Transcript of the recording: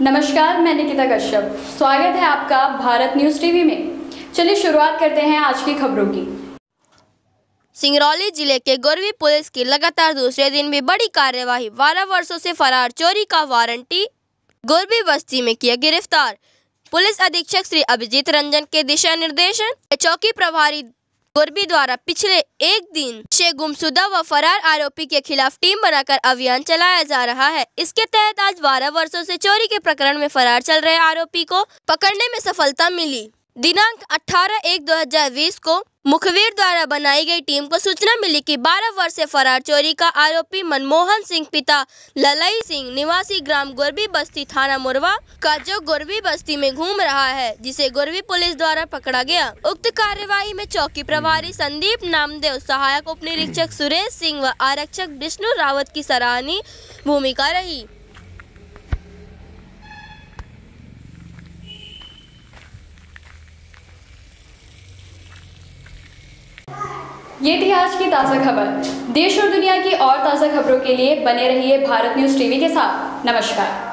नमस्कार, मैं निकिता कश्यप। स्वागत है आपका भारत न्यूज़ टीवी में। चलिए शुरुआत करते हैं आज की खबरों की। सिंगरौली ज़िले के गोरवी पुलिस की लगातार दूसरे दिन भी बड़ी कार्यवाही, बारह वर्षों से फरार, चोरी का वारंटी, गोरवी बस्ती में किया गिरफ़्तार। पुलिस अधीक्षक श्री अभिजीत रंजन के दिशा निर्देशन, चौकी प्रभारी गोरबी द्वारा पिछले एक दिन से गुमशुदा व फरार आरोपी के खिलाफ टीम बनाकर अभियान चलाया जा रहा है। इसके तहत आज 12 वर्षों से चोरी के प्रकरण में फरार चल रहे आरोपी को पकड़ने में सफलता मिली। दिनांक 18 एक 2020 को मुखबिर द्वारा बनाई गई टीम को सूचना मिली कि 12 वर्ष से फरार चोरी का आरोपी मनमोहन सिंह, पिता ललई सिंह, निवासी ग्राम गोरबी बस्ती थाना मुरवा का जो गोरबी बस्ती में घूम रहा है, जिसे गोरबी पुलिस द्वारा पकड़ा गया। उक्त कार्यवाही में चौकी प्रभारी संदीप नामदेव, सहायक उप निरीक्षक सुरेश सिंह व आरक्षक विष्णु रावत की सराहनीय भूमिका रही। ये थी आज की ताज़ा खबर। देश और दुनिया की और ताज़ा खबरों के लिए बने रहिए भारत न्यूज़ टीवी के साथ। नमस्कार।